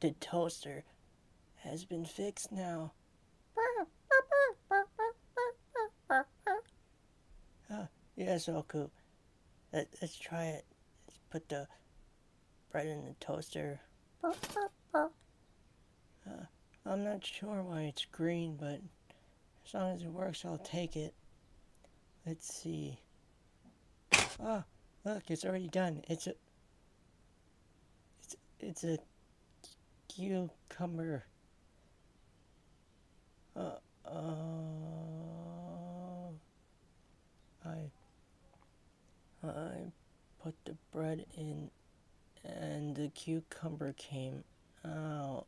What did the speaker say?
The toaster has been fixed now. Uh, yes, Oku. Let, let's try it. Let's put the bread in the toaster. Uh, I'm not sure why it's green, but as long as it works, I'll take it. Let's see. Oh, look, it's already done. It's a. It's it's a cucumber. Uh, uh, I I put the bread in, and the cucumber came out.